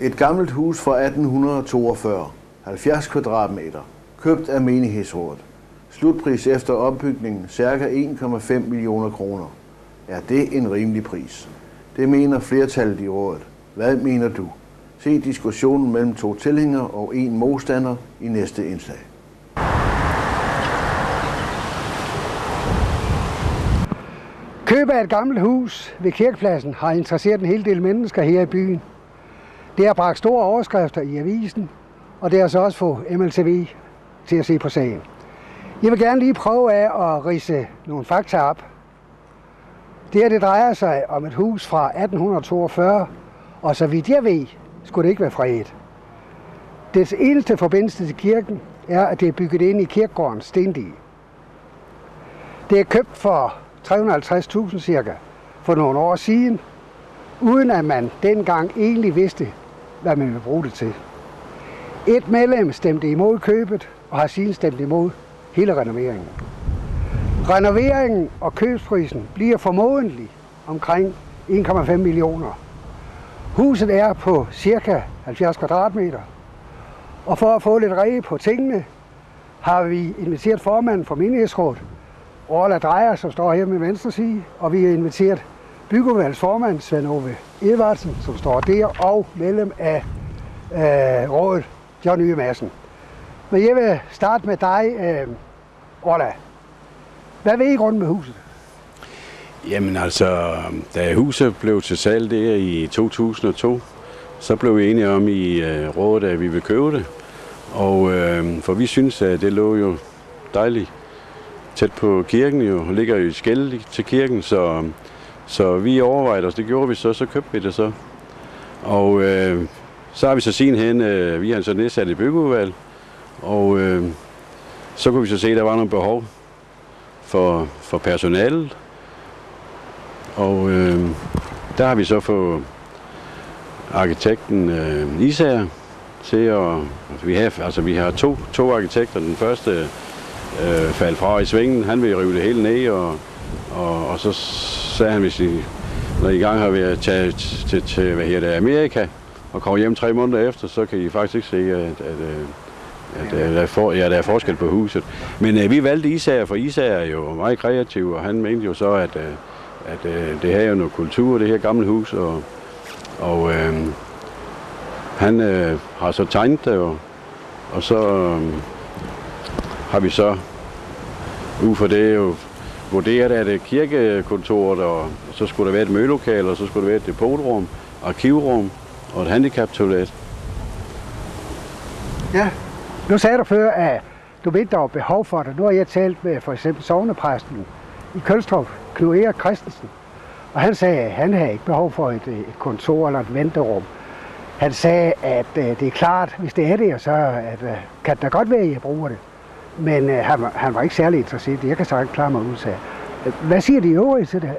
Et gammelt hus fra 1842, 70 kvadratmeter, købt af menighedsrådet. Slutpris efter opbygningen ca. 1,5 millioner kroner. Er det en rimelig pris? Det mener flertallet i rådet. Hvad mener du? Se diskussionen mellem to tilhængere og en modstander i næste indslag. Køb af et gammelt hus ved kirkepladsen har interesseret en hel del mennesker her i byen. Det har bragt store overskrifter i avisen, og det har så også fået MLTV til at se på sagen. Jeg vil gerne lige prøve af at rise nogle fakta op. Det her det drejer sig om et hus fra 1842, og så vidt jeg ved, skulle det ikke være fredet. Dets eneste forbindelse til kirken er, at det er bygget ind i kirkegården Stendige. Det er købt for 350.000 cirka for nogle år siden, uden at man dengang egentlig vidste, hvad man vil bruge det til. Et medlem stemte imod købet og har siden stemt imod hele renoveringen. Renoveringen og købsprisen bliver formodentlig omkring 1,5 millioner. Huset er på cirka 70 kvadratmeter, og for at få lidt rege på tingene, har vi inviteret formanden for menighedsrådet, Orla Drejer, som står her med venstre side, og vi har inviteret byggevalgets formand, Svend Ove Edvardsen, som står der, og medlem af øh, rådet, John Nye Madsen. Men jeg vil starte med dig, øh, Orla. Hvad ved I rundt med huset? Jamen altså, da huset blev til salg der i 2002, så blev vi enige om i øh, rådet, at vi ville købe det. Og øh, for vi synes, at det lå jo dejligt tæt på kirken, jo ligger jo i skæld til kirken, så, så vi overvejede os, det gjorde vi så, så købte vi det så. Og øh, så har vi så sidenhen, øh, vi har så nedsat et byggeudvalg, og øh, så kunne vi så se, at der var nogle behov for, for personalet. Og øh, der har vi så fået arkitekten øh, Isager til at... Altså vi, har, altså vi har to, to arkitekter. Den første øh, faldt fra i svingen. Han vil rive det hele ned, og, og, og så sagde han, hvis I, når I gang har været taget til, til, til hvad her det, Amerika, og kommer hjem tre måneder efter, så kan I faktisk ikke se, at, at, at, at der, er for, ja, der er forskel på huset. Men uh, vi valgte Isager, for Isager er jo meget kreativ, og han mente jo så, at, øh, at, at det her er jo noget kultur, det her gamle hus, og, og øh, han øh, har så tegnet det, og, og så øh, har vi så ud for det jo vurderet, at det kirkekontoret, og så skulle der være et mødelokale, og så skulle der være et depotrum, arkivrum og et handicaptoilet. Ja, nu sagde du før, at du ved, der var behov for det. Nu har jeg talt med for eksempel sovnepræsten i Kølstrup, Knud Erik Christensen, og han sagde, at han havde ikke behov for et, et kontor eller et venterum. Han sagde, at uh, det er klart, hvis det er det, så at, uh, kan det godt være, at jeg bruger det. Men øh, han, han var ikke særlig interesseret. Jeg kan sagt klare mig ud, sagde Hvad siger de øvrige til det?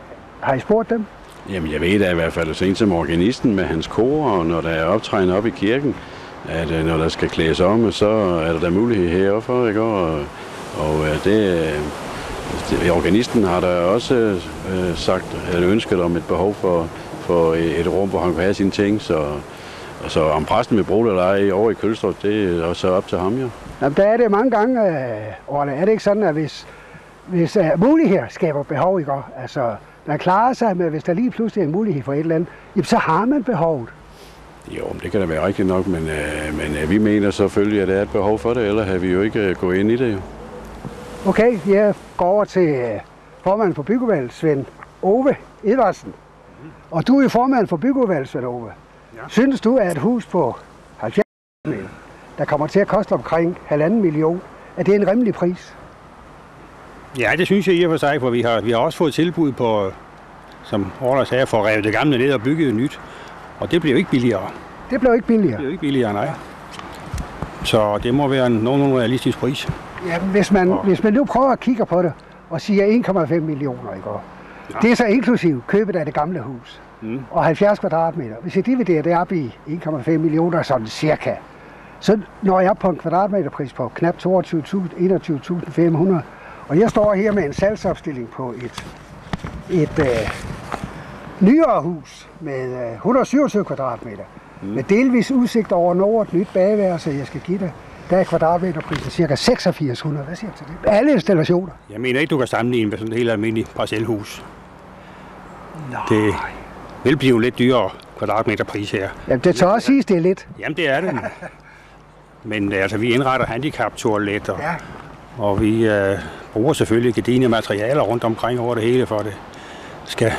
Har I spurgt dem? Jamen, jeg ved da i hvert fald, at sent som organisten med hans kor, og når der er optræden op i kirken, at øh, når der skal klædes om, så er der da mulighed heroppe for, ikke? Og, og uh, det, uh, organisten har der også øh, sagt, at ønsket om et behov for, for et rum, hvor han kan have sine ting, så, og så om præsten vil bruge det eller ej over i Kølstrup, det er også op til ham jo. Jamen, der er det mange gange, uh, Orla. Er det ikke sådan, at hvis, hvis uh, muligheder skaber behov, ikke? Altså, man klarer sig med, hvis der lige pludselig er en mulighed for et eller andet, jamen, så har man behovet. Jo, det kan da være rigtigt nok, men, øh, men øh, vi mener selvfølgelig, at der er et behov for det, eller har vi jo ikke øh, gået ind i det jo. Okay, jeg går over til øh, formanden for byggevalget, Svend Ove Edvardsen. Og du er formand for byggevalget, Svend Ove. Ja. Synes du, at et hus på 70 meter, der kommer til at koste omkring halvanden million, er det en rimelig pris? Ja, det synes jeg i og for sig, for vi har, vi har også fået tilbud på, som Orla sagde, for at revet det gamle ned og bygge nyt. Og det bliver jo ikke billigere. Det bliver ikke billigere? Det bliver ikke billigere, nej. Så det må være en nogenlunde realistisk pris. Ja, hvis man, og... hvis man nu prøver at kigge på det og siger 1,5 millioner i går, ja. det er så inklusiv købet af det gamle hus mm. og 70 kvadratmeter. Hvis jeg dividerer det op i 1,5 millioner, sådan cirka, så når jeg på en kvadratmeterpris på knap 22.000, 21.500. Og jeg står her med en salgsopstilling på et, et øh, nyere hus med 127 kvadratmeter. Mm. Med delvis udsigt over nord, nyt bagværelse, jeg skal give dig. Der er kvadratmeterprisen cirka 8600. Hvad siger du til det? Alle installationer. Jeg mener ikke, du kan sammenligne med sådan et helt almindeligt parcelhus. Nej. Det vil blive lidt dyrere kvadratmeterpris her. Jamen, det tager også siges, det er lidt. Jamen, det er det. Men øh, altså, vi indretter handicap-toiletter, Ja. og vi øh, bruger selvfølgelig gedine materialer rundt omkring over det hele, for det skal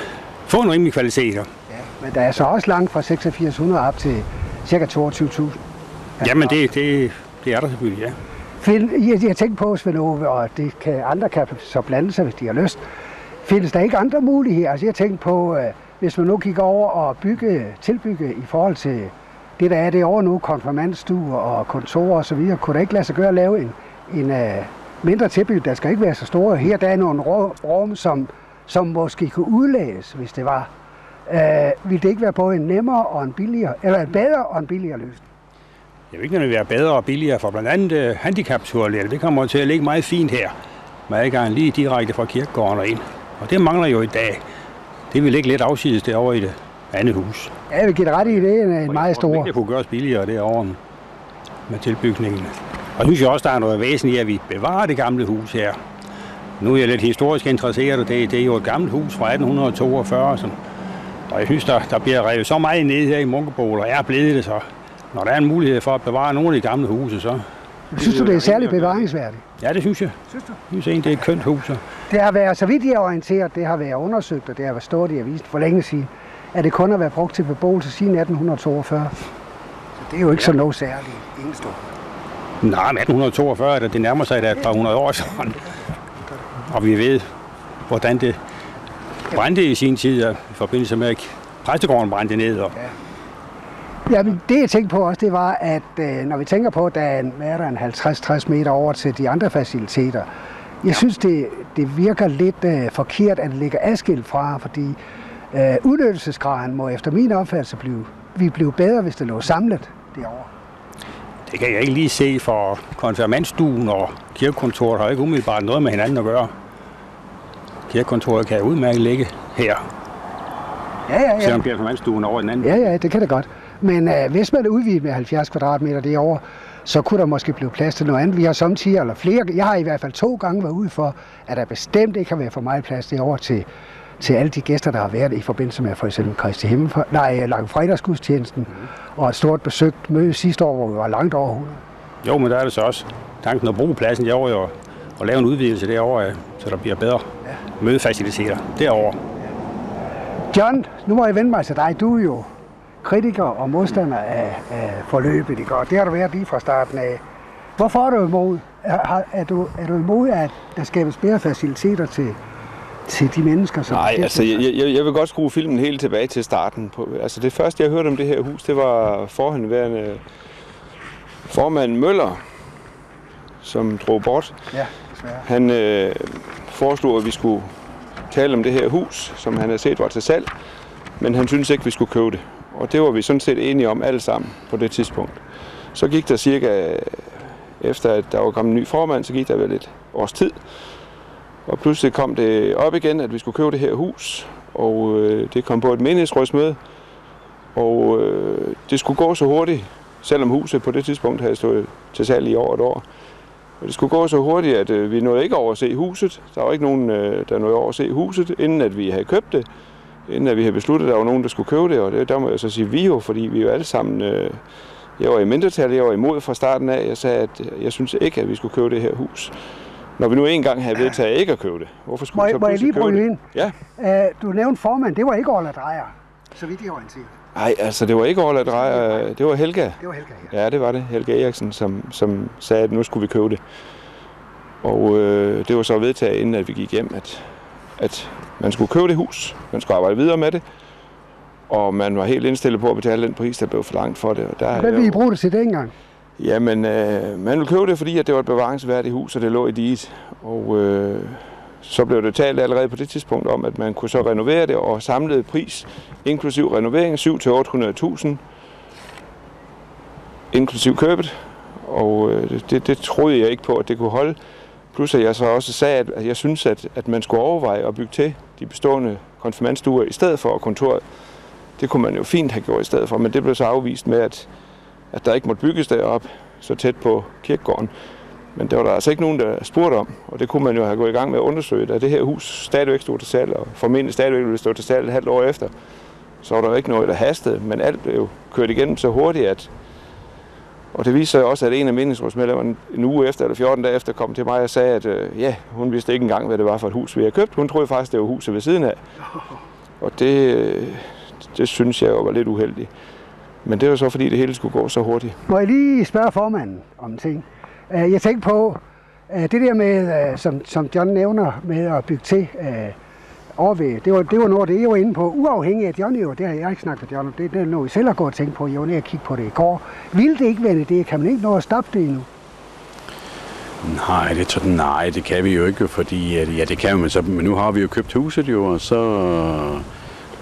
få en rimelig kvalitet. ja. Men der er så også langt fra 8600 op til cirka 22.000. Jamen, det, det, det er der selvfølgelig, ja. Find, jeg, jeg tænker på, Svend Ove, og det kan, andre kan så blande sig, hvis de har lyst. Findes der ikke andre muligheder? Altså jeg tænker på, øh, hvis man nu kigger over og bygge, tilbygge i forhold til det, der er det over nu, konfirmandstuer og kontorer osv., kunne der ikke lade sig gøre at lave en, en uh, mindre tilbygning, der skal ikke være så store. Her der er nogle rum, som, som måske kunne udlæses, hvis det var. Øh, uh, vil det ikke være både en nemmere og en billigere, eller en bedre og en billigere løsning? Jeg vil ikke nødvendigvis være bedre og billigere, for blandt andet øh, uh, handicap det kommer til at ligge meget fint her, med adgang lige direkte fra kirkegården og ind. Og det mangler jo i dag. Det vil ligge lidt afsides derovre i det andet hus. Ja, jeg vil give ret i, det en, en meget stor. Det kunne gøres billigere derovre med tilbygningen. Og jeg synes jeg også, der er noget væsentligt i, at vi bevarer det gamle hus her. Nu er jeg lidt historisk interesseret, og det, det er jo et gammelt hus fra 1842. Som, og jeg synes, der, der bliver revet så meget ned her i Munkebol, og jeg er blevet det så. Når der er en mulighed for at bevare nogle af de gamle huse, så... Synes du, det er særligt bevaringsværdigt? Ja, det synes jeg. Synes du? Jeg synes egentlig, det er et kønt hus. Det har været, så vidt jeg er orienteret, det har været undersøgt, og det har været stået i avisen for længe siden, at det kun har været brugt til beboelse siden 1842. Så det er jo ikke så noget særligt enestående. Nej, men 1842, er det, det nærmer sig da et par hundrede år sådan. Og vi ved, hvordan det brændte i sin tid, i forbindelse med, at præstegården brændte ned. Og, Jamen, det jeg tænkte på også, det var, at øh, når vi tænker på, at der er, en, hvad er der, en 50-60 meter over til de andre faciliteter, jeg synes, det, det virker lidt øh, forkert, at det ligger adskilt fra, fordi øh, udnyttelsesgraden må efter min opfattelse blive, vi blive bedre, hvis det lå samlet derovre. det kan jeg ikke lige se, for konfirmandstuen og kirkekontoret har ikke umiddelbart noget med hinanden at gøre. Kirkekontoret kan udmærket ligge her, Ja, ja, ja. selvom konfirmandstuen er over den anden. Ja, ja, det kan det godt. Men øh, hvis man er udvidet med 70 kvadratmeter derovre, så kunne der måske blive plads til noget andet. Vi har samtidig, eller flere, jeg har i hvert fald to gange været ude for, at der bestemt ikke har været for meget plads derovre til, til alle de gæster, der har været i forbindelse med for eksempel Kristi Himmel, nej, langfredagsgudstjenesten, og et stort besøgt møde sidste år, hvor vi var langt over 100. Jo, men der er det så også tanken at bruge pladsen derovre og, og lave en udvidelse derovre, ja, så der bliver bedre mødefaciliteter derovre. John, nu må jeg vende mig til dig. Du er jo kritiker og modstander af, af forløbet, ikke? og det har du været lige fra starten af. Hvorfor er du imod? Er, er, du, er du imod, at der skabes bedre faciliteter til, til de mennesker, som Nej, altså jeg, jeg, jeg vil godt skrue filmen helt tilbage til starten. På, altså det første, jeg hørte om det her hus, det var forhenværende formand Møller, som drog bort. Ja, desværre. Han øh, foreslog, at vi skulle tale om det her hus, som han havde set var til salg, men han syntes ikke, vi skulle købe det. Og det var vi sådan set enige om alle sammen på det tidspunkt. Så gik der cirka, efter at der var kommet en ny formand, så gik der vel et års tid. Og pludselig kom det op igen, at vi skulle købe det her hus, og øh, det kom på et menighedsrådsmøde. Og øh, det skulle gå så hurtigt, selvom huset på det tidspunkt havde stået til salg i over et år. Og det skulle gå så hurtigt, at øh, vi nåede ikke over at se huset. Der var ikke nogen, øh, der nåede over at se huset, inden at vi havde købt det. Inden at vi havde besluttet, at der var nogen, der skulle købe det. Og det, der må jeg så sige vi jo, fordi vi jo alle sammen... Øh, jeg var i mindretal, jeg var imod fra starten af. Jeg sagde, at jeg synes ikke, at vi skulle købe det her hus. Når vi nu engang havde vedtaget ikke at købe det. Hvorfor skulle Må, vi så må jeg lige bryde ind? Ja. Uh, du nævnte formand, det var ikke Orla Drejer, så vidt jeg er orienteret. Nej, altså det var ikke Orla Drejer, det var Helga. Det var Helga her. Ja, det var det. Helge Eriksen, som, som sagde, at nu skulle vi købe det. Og øh, det var så vedtaget, inden at vi gik hjem, at, at man skulle købe det hus. Man skulle arbejde videre med det. Og man var helt indstillet på at betale den pris, der blev for langt for det. Og der er Hvad jo- vil I bruge det til dengang? Jamen, øh, man ville købe det, fordi at det var et bevaringsværdigt hus, og det lå i diget. Og øh, så blev det talt allerede på det tidspunkt om, at man kunne så renovere det, og samlede pris, inklusiv renovering, 7-800.000, inklusiv købet. Og øh, det, det troede jeg ikke på, at det kunne holde. Plus at jeg så også sagde, at jeg synes, at, at man skulle overveje at bygge til de bestående konfirmandstuer, i stedet for kontoret Det kunne man jo fint have gjort i stedet for, men det blev så afvist med, at, at der ikke måtte bygges derop så tæt på kirkegården. Men det var der altså ikke nogen, der spurgte om, og det kunne man jo have gået i gang med at undersøge, da det her hus stadigvæk stod til salg, og formentlig stadigvæk ville stå til salg et halvt år efter. Så var der jo ikke noget, der hastede, men alt blev kørt igennem så hurtigt, at og det viser sig også, at en af meningsrådsmedlemmerne en uge efter, eller 14 dage efter, kom til mig og sagde, at øh, ja, hun vidste ikke engang, hvad det var for et hus, vi havde købt. Hun troede faktisk, det var huset ved siden af. Og det, øh, det synes jeg jo var lidt uheldigt. Men det var så, fordi det hele skulle gå så hurtigt. Må jeg lige spørge formanden om en ting? Øh, jeg tænkte på, øh, det der med, øh, som, som John nævner, med at bygge til over ved, det var, det var noget, det jeg var inde på, uafhængigt af John jo, det har jeg ikke snakket med John om, det, det er noget, I selv har gået og tænkt på, jeg var nede og kigge på det i går. Ville det ikke være en idé? Kan man ikke nå at stoppe det endnu? Nej, det, tror- nej, det kan vi jo ikke, fordi at, ja, det kan man så, men nu har vi jo købt huset jo, og så,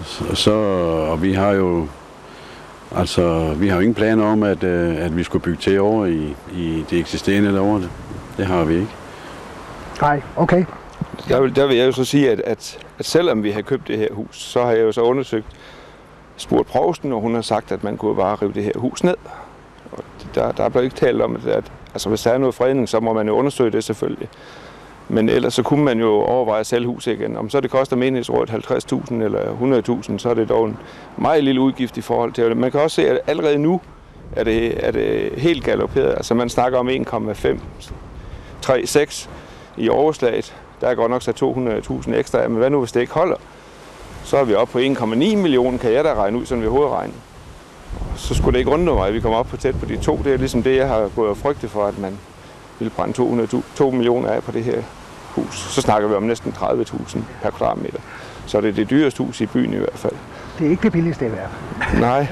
så, så og vi har jo, altså, vi har jo ingen planer om, at, øh, at vi skulle bygge til over i, i det eksisterende derovre. Det, det har vi ikke. Nej, okay. Der vil, der vil jeg jo så sige, at, at, at selvom vi har købt det her hus, så har jeg jo så undersøgt, spurgt provsten, og hun har sagt, at man kunne bare rive det her hus ned. Og der, der er blevet ikke talt om, at, at altså, hvis der er noget fredning, så må man jo undersøge det selvfølgelig. Men ellers så kunne man jo overveje at sælge huset igen. Om så det koster menighedsrådet 50.000 eller 100.000, så er det dog en meget lille udgift i forhold til det. Man kan også se, at allerede nu er det, er det helt galopperet. Altså man snakker om 1,5, 3, 6 i overslaget. Der er godt nok sat 200.000 ekstra af, men hvad nu hvis det ikke holder? Så er vi oppe på 1,9 millioner, kan jeg da regne ud, sådan ved hovedregning. Så skulle det ikke undre mig, at vi kommer op på tæt på de to. Det er ligesom det, jeg har gået og frygtet for, at man vil brænde 200, 2 millioner af på det her hus. Så snakker vi om næsten 30.000 per kvadratmeter. Så det er det dyreste hus i byen i hvert fald. Det er ikke det billigste i hvert fald. Nej,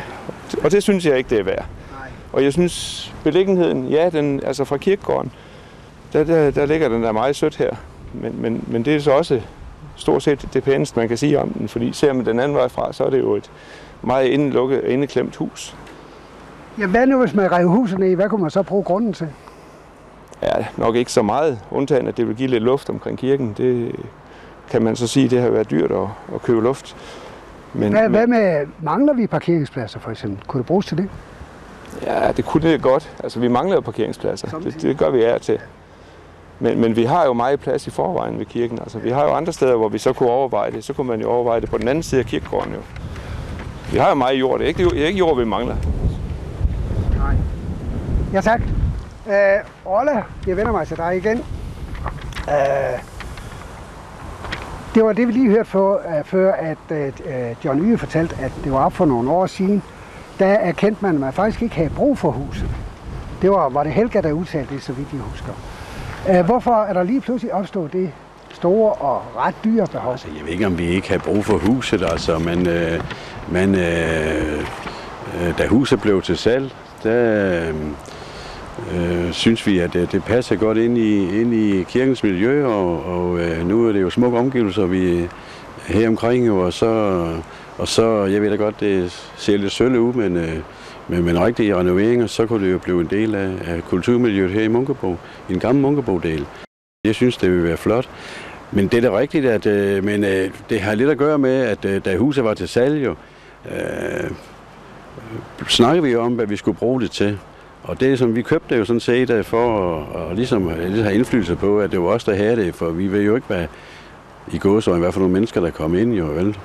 og det synes jeg ikke, det er værd. Nej. Og jeg synes, beliggenheden, ja, den, altså fra kirkegården, der, der, der ligger den der meget sødt her. Men, men, men det er så også stort set det pæneste, man kan sige om den. Fordi ser man den anden vej fra, så er det jo et meget indelukket, indeklemt hus. Ja, hvad nu, hvis man rev huset ned? Hvad kunne man så bruge grunden til? Ja, nok ikke så meget, undtagen at det vil give lidt luft omkring kirken. Det kan man så sige, det har været dyrt at, at købe luft. Men, Hvad, hvad med, mangler vi parkeringspladser for eksempel? Kunne det bruges til det? Ja, det kunne det godt. Altså, vi mangler jo parkeringspladser. Det, det gør vi af og til. Men, men vi har jo meget plads i forvejen ved kirken. Altså, vi har jo andre steder, hvor vi så kunne overveje det. Så kunne man jo overveje det på den anden side af kirkegården jo. Vi har jo meget jord. Det er ikke, det er ikke jord, vi mangler. Nej. Ja, tak. Øh, Ola, jeg vender mig til dig igen. Øh, det var det, vi lige hørte for, uh, før, at uh, John Yge fortalte, at det var op for nogle år siden. Der erkendte man, at man faktisk ikke havde brug for huset. Det var, var det Helga, der udtalte det, så vidt jeg husker. Øh, hvorfor er der lige pludselig opstået det store og ret dyre behov? Altså, jeg ved ikke, om vi ikke har brug for huset, altså, men, øh, men øh, øh da huset blev til salg, der øh, øh synes vi, at det, det passer godt ind i, ind i kirkens miljø, og, og øh, nu er det jo smukke omgivelser, vi her omkring, og så, og så, jeg ved da godt, det ser lidt sølle ud, men, øh, men med rigtige renoveringer, så kunne det jo blive en del af, af kulturmiljøet her i Munkebo, i en gammel Munkebo-del. Jeg synes, det vil være flot. Men det er da rigtigt, at øh, men, øh, det har lidt at gøre med, at øh, da huset var til salg, jo, øh, snakkede vi jo om, hvad vi skulle bruge det til. Og det, som vi købte jo sådan set øh, for at, at ligesom, øh, at have indflydelse på, at det var os, der havde det, for vi ved jo ikke, hvad i gåsøjne, hvad for nogle mennesker, der kom ind, jo vel.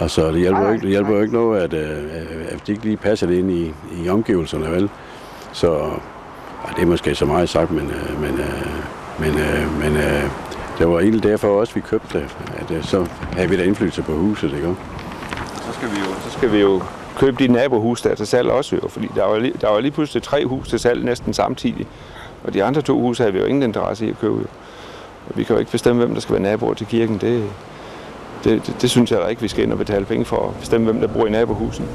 Altså, det hjælper, jo ikke, det hjælper jo ikke noget, at, øh, at de ikke lige passer det ind i, i omgivelserne, vel. Så ja, det er måske så meget sagt, men, øh, men, øh, men, men det var egentlig derfor også, vi købte det, at så havde vi da indflydelse på huset, ikke? Så skal vi jo, så skal vi jo købe de nabohus, der er til salg også jo. Fordi der var, lige, der var lige pludselig tre hus til salg næsten samtidig. Og de andre to huse havde vi jo ingen interesse i at købe. Jo. Og vi kan jo ikke bestemme, hvem der skal være naboer til kirken. Det, det, det, det synes jeg da ikke, vi skal ind og betale penge for at bestemme, hvem der bor i nabohusen.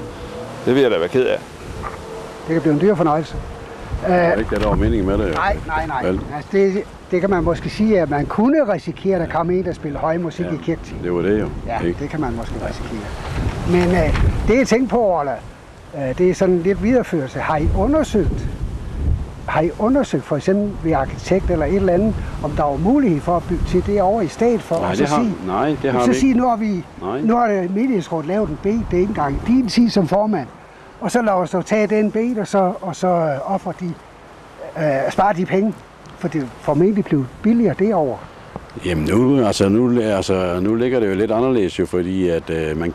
Det vil jeg da være ked af. Det kan blive en dyr fornøjelse. Det er ikke det, der var meningen med det. Nej, nej, nej. Vel? Altså, det, det kan man måske sige, at man kunne risikere, at der kom en, der spiller høj musik ja. i kirken. Det var det jo. Ja, ikke? det kan man måske risikere. Men øh, det jeg tænker på, Orla, øh, det er sådan lidt videreførelse. Har I undersøgt har I undersøgt for eksempel ved arkitekt eller et eller andet, om der var mulighed for at bygge til det over i stedet for? Nej, det så har, sige, nej, det har så vi sige, nu har vi, Nej. nu har det menighedsrådet lavet en bed, det er ikke engang din tid som formand. Og så lad os dog tage den bed, og så, og så øh, offer de, øh, spare de penge, for det formentlig blev billigere derovre. Jamen nu, altså nu, altså nu ligger det jo lidt anderledes jo, fordi at øh, man,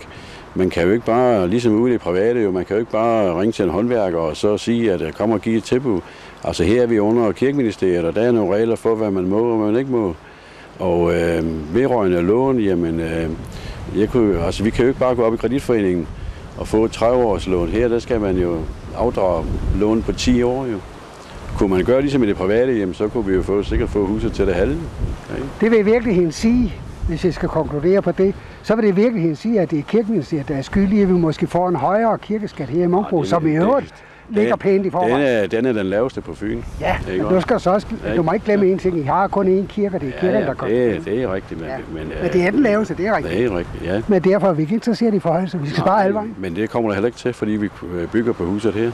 man kan jo ikke bare, ligesom ude i det private jo, man kan jo ikke bare ringe til en håndværker og så sige, at øh, kom og give et tilbud. Altså her er vi under kirkeministeriet, og der er nogle regler for, hvad man må og hvad man ikke må. Og øh, vedrørende lån, jamen, øh, jeg kunne, altså, vi kan jo ikke bare gå op i kreditforeningen og få et 30-års lån. Her der skal man jo afdrage lån på 10 år jo. Kunne man gøre ligesom i det private, jamen, så kunne vi jo få, sikkert få huset til det halve. Ja, ikke? Det vil i virkeligheden sige, hvis jeg skal konkludere på det, så vil det i virkeligheden sige, at det er kirkeministeriet, der er skyldige, at vi måske får en højere kirkeskat her i Munkbo, det- som i øvrigt ligger pænt i Den forvejen. er, den er den laveste på Fyn. Ja, men du skal så også, Ja, du må ikke glemme en ting, I har kun én kirke, det er kirken, ja, der ja, går. det, det er rigtigt. Men, Ja. men, Men det er den laveste, det er rigtigt. Det er rigtigt, ja. Men derfor er vi ikke interesseret i forhøjelse. Vi skal spare alle vejen. Men det kommer der heller ikke til, fordi vi øh, bygger på huset her.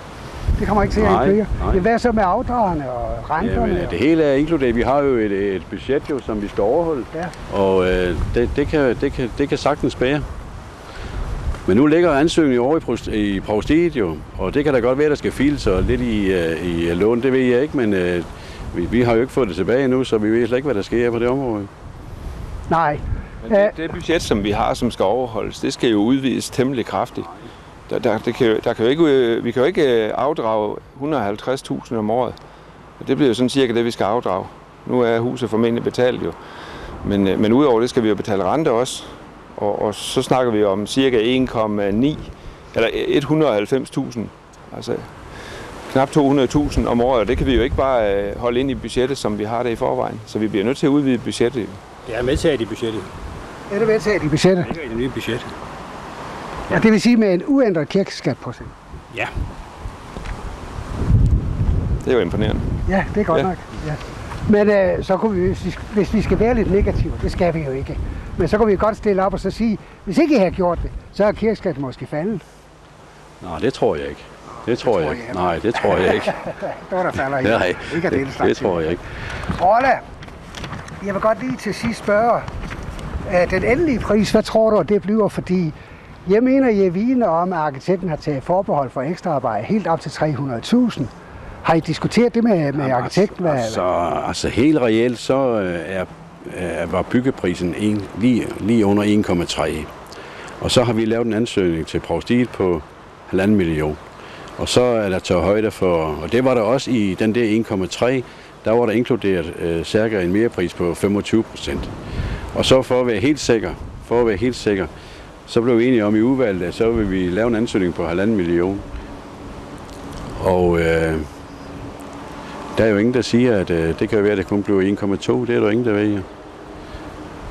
Det kommer ikke til at Nej, indføre. nej. Men hvad så med afdragene og renterne? Jamen, det hele er inkluderet. Vi har jo et, et budget, jo, som vi skal overholde. Ja. Og øh, det, det, kan, det, kan, det kan sagtens bære. Men nu ligger ansøgningen over i, i provstiet jo, og det kan da godt være, der skal files og lidt i, øh, i lån, det ved jeg ikke, men øh, vi, vi har jo ikke fået det tilbage endnu, så vi ved slet ikke, hvad der sker på det område. Nej. Men det, det budget, som vi har, som skal overholdes, det skal jo udvides temmelig kraftigt. Der, der, det kan, der kan jo ikke, øh, vi kan jo ikke øh, afdrage 150.000 om året. Og det bliver jo sådan cirka det, vi skal afdrage. Nu er huset formentlig betalt jo. Men, øh, men udover det skal vi jo betale rente også. Og, og så snakker vi om cirka 1,9 eller 190.000. Altså knap 200.000 om året, og det kan vi jo ikke bare øh, holde ind i budgettet, som vi har det i forvejen. Så vi bliver nødt til at udvide budgettet. Det er medtaget i budgettet. Er det vedtaget i budgettet? Det ligger i det nye budget. Ja, det vil sige med en uændret kirkeskatprocent. Ja. Det er jo imponerende. Ja, det er godt Ja. nok. Ja. Men øh, så kunne vi, hvis vi, hvis vi skal være lidt negative, det skal vi jo ikke. Men så kunne vi godt stille op og så sige, hvis ikke I har gjort det, så er kirkeskatten måske faldet. Nej, det tror jeg ikke. Det tror jeg ikke. Nej, det tror jeg ikke. Det var der falder ikke. Nej, ikke det, slags det tror jeg ikke. Rolle, jeg vil godt lige til sidst spørge, øh, den endelige pris, hvad tror du, at det bliver? Fordi jeg mener, I er vidne om, at arkitekten har taget forbehold for ekstraarbejde helt op til 300.000. Har I diskuteret det med, med arkitekten? Hvad, Altså, altså helt reelt, så øh, er, Øh, er, var byggeprisen en, lige, lige under 1,3. Og så har vi lavet en ansøgning til provstiet på 1,5 million. Og så er der taget højde for, og det var der også i den der 1,3, der var der inkluderet øh, cirka en merepris på 25 procent. Og så for at være helt sikker, for at være helt sikker, så blev vi enige om i udvalget, at så vil vi lave en ansøgning på 1,5 million. Og øh, der er jo ingen, der siger, at øh, det kan være, at det kun bliver 1,2. Det er der ingen, der ved.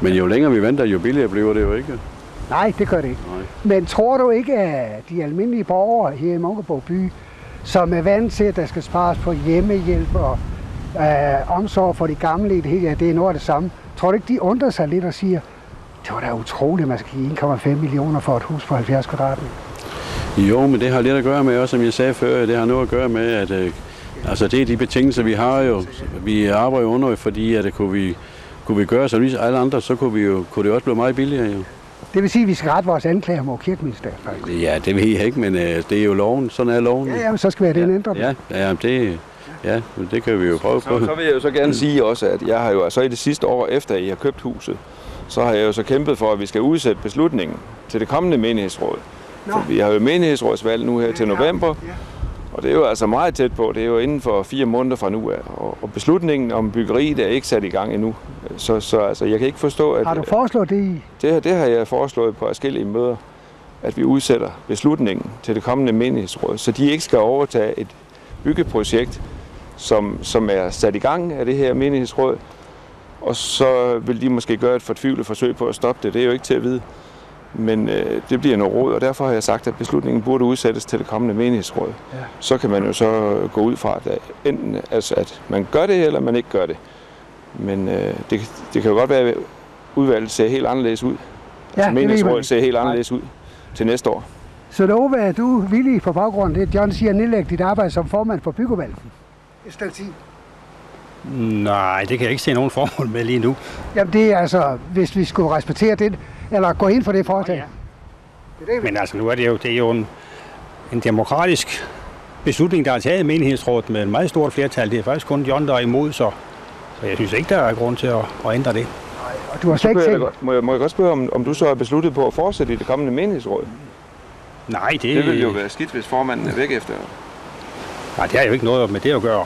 Men jo længere vi venter, jo billigere bliver det jo ikke. Nej, det gør det ikke. Nej. Men tror du ikke, at de almindelige borgere her i Munkebo by, som er vant til, at der skal spares på hjemmehjælp og øh, omsorg for de gamle det hele, ja, det er noget af det samme. Tror du ikke, de undrer sig lidt og siger, det var da utroligt, at man skal give 1,5 millioner for et hus på 70 kvadratmeter. Jo, men det har lidt at gøre med, også som jeg sagde før, det har noget at gøre med, at øh, altså det er de betingelser, vi har jo. Vi arbejder under, fordi at det kunne vi, kunne vi gøre som ligesom alle andre, så kunne, vi jo, kunne det også blive meget billigere. Jo. Det vil sige, at vi skal rette vores anklager mod kirkeministeriet, faktisk. Ja, det ved jeg ikke, men øh, det er jo loven. Sådan er loven. Ja, jamen, så skal vi have den ændret. ja, ja, det, ja, men det kan vi jo prøve på. Så, så vil jeg jo så gerne sige også, at jeg har jo altså i det sidste år, efter I har købt huset, så har jeg jo så kæmpet for, at vi skal udsætte beslutningen til det kommende menighedsråd. For vi har jo menighedsrådsvalg nu her til november, og det er jo altså meget tæt på. Det er jo inden for fire måneder fra nu af. Og, beslutningen om byggeriet er ikke sat i gang endnu. Så, så altså, jeg kan ikke forstå, at Har du foreslået det i? det, det har jeg foreslået på forskellige møder, at vi udsætter beslutningen til det kommende menighedsråd, så de ikke skal overtage et byggeprojekt, som, som er sat i gang af det her menighedsråd, og så vil de måske gøre et fortvivlet forsøg på at stoppe det. Det er jo ikke til at vide. Men øh, det bliver noget råd, og derfor har jeg sagt, at beslutningen burde udsættes til det kommende menighedsråd. Ja. Så kan man jo så gå ud fra, at enten altså, at man gør det, eller man ikke gør det. Men øh, det, det kan jo godt være, at udvalget ser helt anderledes ud. Ja, altså ved man menighedsrådet ser helt anderledes ud til næste år. Så Love, er du villig på baggrund af det, John siger, at nedlægge dit arbejde som formand for byggevalget? tid? Nej, det kan jeg ikke se nogen formål med lige nu. Jamen det er altså, hvis vi skulle respektere det, eller gå ind for det forslag. Ja. Det det, vi- Men altså, nu er det jo, det er jo en, en demokratisk beslutning, der er taget i menighedsrådet med et meget stort flertal. Det er faktisk kun John, der er imod, så, så jeg synes ikke, der er grund til at, at ændre det. Og du har slet ikke kan jeg må, jeg, må jeg godt spørge, om, om du så er besluttet på at fortsætte i det kommende menighedsråd? Nej, det, Det vil jo være skidt, hvis formanden er væk efter. nej, det har jo ikke noget med det at gøre.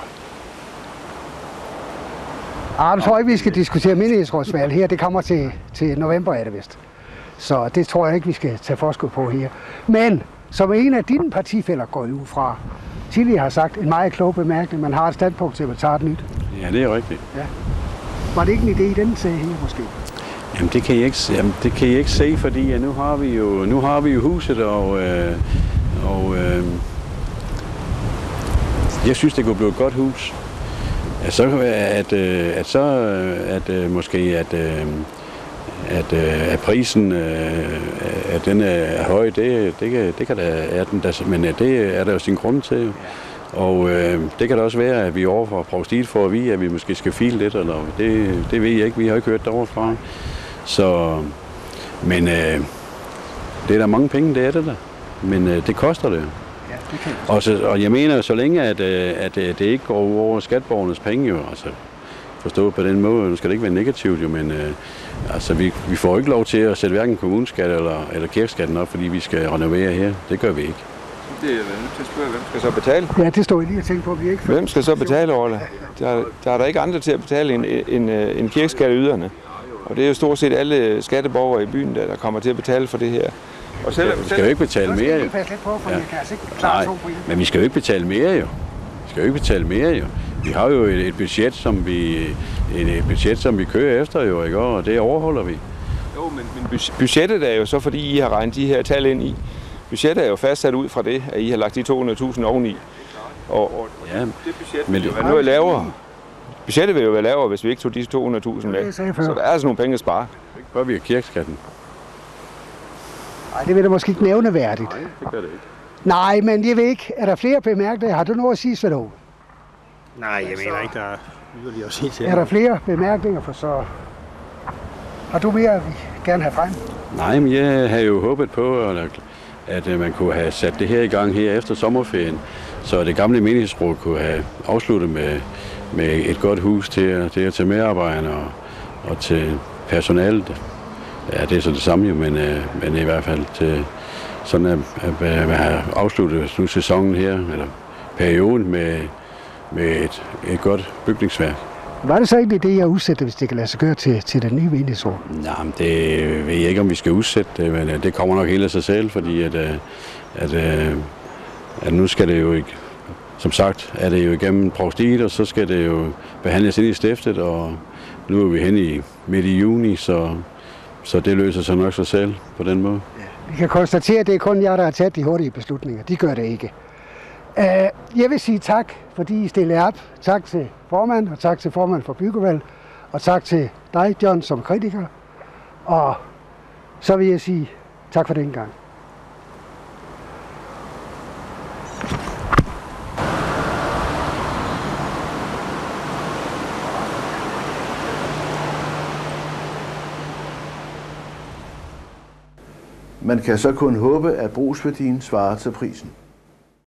ah, du tror ikke, vi skal diskutere menighedsrådsvalg her. Det kommer til, til november, er det vist. Så det tror jeg ikke, vi skal tage forskud på her. Men som en af dine partifælder går ud fra, tidligere har sagt en meget klog bemærkning, man har et standpunkt til, at man tager et nyt. Ja, det er rigtigt. Var det ikke en idé i den sag her, måske? Jamen det kan I ikke, jamen, det kan I ikke se, fordi at nu har vi jo, nu har vi jo huset, og, øh, og øh, jeg synes, det kunne blive et godt hus. At så, at, øh, at, så, øh, at øh, måske, at, øh, at, øh, at prisen øh, at den er høj, det, det, kan, det kan da, er den da, men øh, det er der jo sin grund til. Og øh, det kan da også være, at vi over for provstiet får at vide, at vi måske skal file lidt, eller det, det ved jeg ikke, vi har ikke hørt derovre fra. Så, men øh, det er der mange penge, det er det der. Men øh, det koster det. Ja, det Og, så, og jeg mener, så længe at, øh, at øh, det ikke går over skatborgernes penge, jo, altså forstået på den måde, nu skal det ikke være negativt jo, men øh, altså, vi, vi får ikke lov til at sætte hverken kommuneskat eller, eller kirkeskatten op, fordi vi skal renovere her. Det gør vi ikke. Det er jeg nødt til at spørge, hvem skal så betale? Ja, det står jeg lige og tænke på, at vi ikke Hvem skal så betale, Orla? Der, der er der ikke andre til at betale end en, en, en kirkeskatteyderne. Og det er jo stort set alle skatteborgere i byen, der, der kommer til at betale for det her. Og selvom, Vi skal jo ikke betale mere, jo. på, for Ja. jeg kan altså ikke klare Nej, to på en. men vi skal jo ikke betale mere jo. Vi skal jo ikke betale mere jo. Vi har jo et, et budget, som vi et, et budget, som vi kører efter jo, ikke? Og det overholder vi. Jo, men, men bud- budgettet er jo så, fordi I har regnet de her tal ind i. Budgettet er jo fastsat ud fra det, at I har lagt de 200.000 oveni. Og, og Ja, det budget Men vil det- være noget lavere. Budgettet vil jo være lavere, hvis vi ikke tog de 200.000 Det med. Så der er altså nogle penge at spare. gør vi kirkeskatten. Nej, det vil da måske ikke nævneværdigt. det gør det ikke. Nej, men jeg ved ikke, er der flere bemærkninger? Har du noget at sige, Svend? Nej, jeg mener ikke, der er yderligere at sige til. Er der flere bemærkninger, for så... Har du mere, vi gerne have frem? Nej, men jeg havde jo håbet på, at, at øh, man kunne have sat det her i gang her efter sommerferien, så det gamle menighedsråd kunne have afsluttet med, med et godt hus til, at- til, at til medarbejderne og, og til personalet. Ja, det er så det samme jo, men, øh, men i hvert fald til sådan at, at, at man har afsluttet nu sæsonen her, eller perioden med, med et, et godt bygningsværk. Var det så egentlig det, jeg udsætte, hvis det kan lade sig gøre til, til den nye menighedsråd? Nej, men det ved jeg ikke, om vi skal udsætte det, men øh, det kommer nok helt af sig selv, fordi at, øh, at, øh, at nu skal det jo ikke, som sagt, er det jo igennem provstiet, og så skal det jo behandles ind i stiftet, og nu er vi hen i midt i juni, så, så det løser sig nok sig selv på den måde. Vi kan konstatere, at det er kun jer, der har taget de hurtige beslutninger. De gør det ikke. Øh, jeg vil sige tak, fordi I stillede op. Tak til formand, og tak til formand for byggevalg, og tak til dig, John, som kritiker. Og så vil jeg sige tak for den gang. Man kan så kun håbe, at brugsværdien svarer til prisen.